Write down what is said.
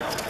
you